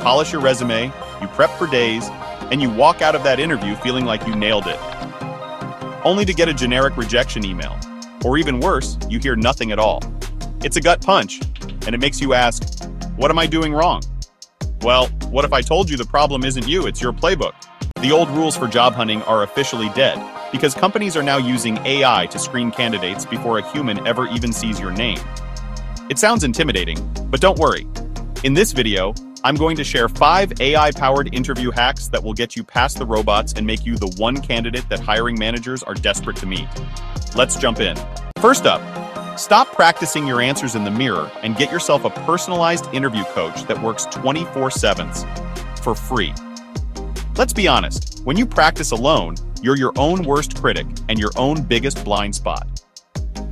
polish your resume, you prep for days, and you walk out of that interview feeling like you nailed it. Only to get a generic rejection email. Or even worse, you hear nothing at all. It's a gut punch, and it makes you ask, what am I doing wrong? Well, what if I told you the problem isn't you, it's your playbook? The old rules for job hunting are officially dead, because companies are now using AI to screen candidates before a human ever even sees your name. It sounds intimidating, but don't worry. In this video, I'm going to share five AI-powered interview hacks that will get you past the robots and make you the one candidate that hiring managers are desperate to meet. Let's jump in. First up, stop practicing your answers in the mirror and get yourself a personalized interview coach that works 24-7 for free. Let's be honest, when you practice alone, you're your own worst critic and your own biggest blind spot.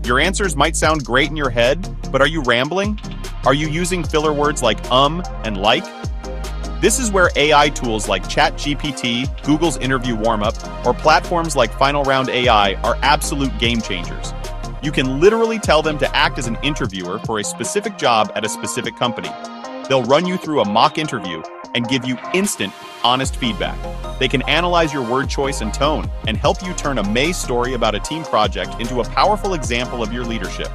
Your answers might sound great in your head, but are you rambling? Are you using filler words like um and like? This is where AI tools like ChatGPT, Google's Interview Warmup, or platforms like Final Round AI are absolute game changers. You can literally tell them to act as an interviewer for a specific job at a specific company. They'll run you through a mock interview and give you instant, honest feedback. They can analyze your word choice and tone and help you turn a May story about a team project into a powerful example of your leadership.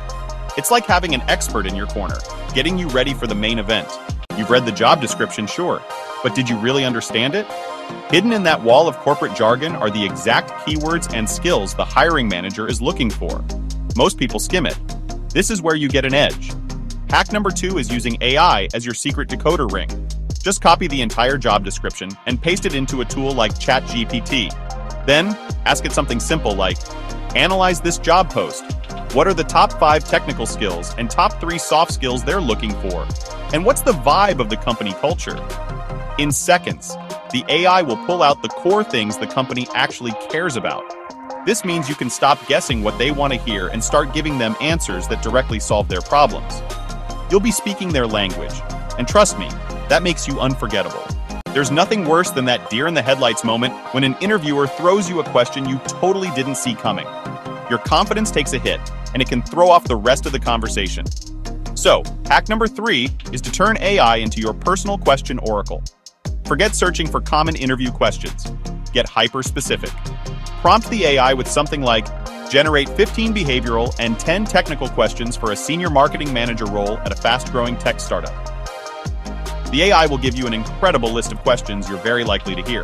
It's like having an expert in your corner, getting you ready for the main event. You've read the job description, sure, but did you really understand it? Hidden in that wall of corporate jargon are the exact keywords and skills the hiring manager is looking for. Most people skim it. This is where you get an edge. Hack number two is using AI as your secret decoder ring. Just copy the entire job description and paste it into a tool like ChatGPT. Then, ask it something simple like, Analyze this job post. What are the top five technical skills and top three soft skills they're looking for? And what's the vibe of the company culture? In seconds, the AI will pull out the core things the company actually cares about. This means you can stop guessing what they want to hear and start giving them answers that directly solve their problems. You'll be speaking their language, and trust me, that makes you unforgettable. There's nothing worse than that deer in the headlights moment when an interviewer throws you a question you totally didn't see coming. Your confidence takes a hit, and it can throw off the rest of the conversation. So, hack number three is to turn AI into your personal question oracle. Forget searching for common interview questions. Get hyper specific. Prompt the AI with something like generate 15 behavioral and 10 technical questions for a senior marketing manager role at a fast growing tech startup. The AI will give you an incredible list of questions you're very likely to hear.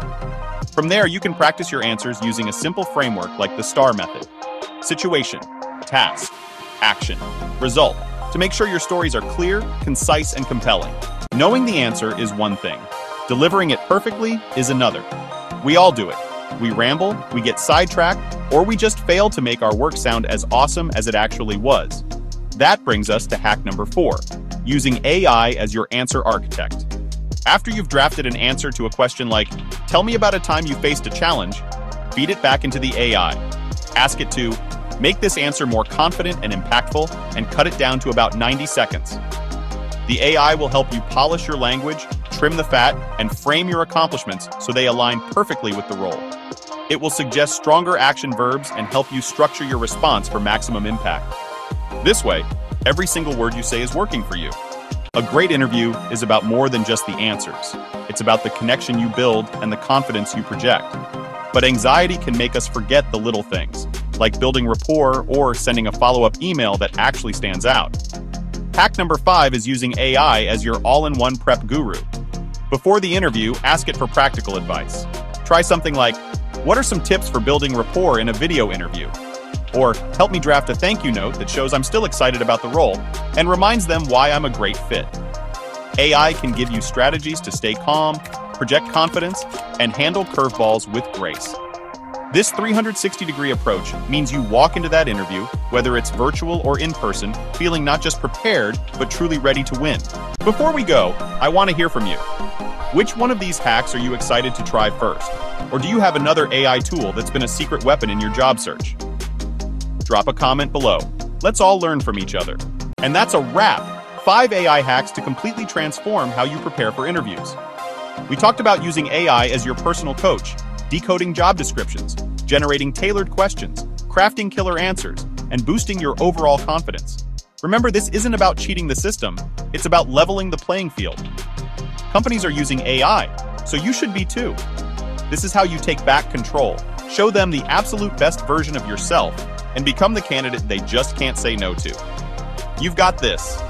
From there, you can practice your answers using a simple framework like the STAR method situation, task, action, result to make sure your stories are clear, concise, and compelling. Knowing the answer is one thing, delivering it perfectly is another. We all do it. We ramble, we get sidetracked, or we just fail to make our work sound as awesome as it actually was. That brings us to hack number four using AI as your answer architect. After you've drafted an answer to a question like, Tell me about a time you faced a challenge, feed it back into the AI. Ask it to make this answer more confident and impactful and cut it down to about 90 seconds. The AI will help you polish your language, trim the fat, and frame your accomplishments so they align perfectly with the role. It will suggest stronger action verbs and help you structure your response for maximum impact. This way, every single word you say is working for you. A great interview is about more than just the answers. It's about the connection you build and the confidence you project. But anxiety can make us forget the little things, like building rapport or sending a follow-up email that actually stands out. Hack number five is using AI as your all-in-one prep guru. Before the interview, ask it for practical advice. Try something like, what are some tips for building rapport in a video interview? Or help me draft a thank you note that shows I'm still excited about the role and reminds them why I'm a great fit. AI can give you strategies to stay calm, project confidence, and handle curveballs with grace. This 360 degree approach means you walk into that interview, whether it's virtual or in person, feeling not just prepared, but truly ready to win. Before we go, I want to hear from you. Which one of these hacks are you excited to try first? Or do you have another AI tool that's been a secret weapon in your job search? drop a comment below. Let's all learn from each other. And that's a wrap. Five AI hacks to completely transform how you prepare for interviews. We talked about using AI as your personal coach, decoding job descriptions, generating tailored questions, crafting killer answers, and boosting your overall confidence. Remember, this isn't about cheating the system, it's about leveling the playing field. Companies are using AI, so you should be too. This is how you take back control, show them the absolute best version of yourself, and become the candidate they just can't say no to. You've got this.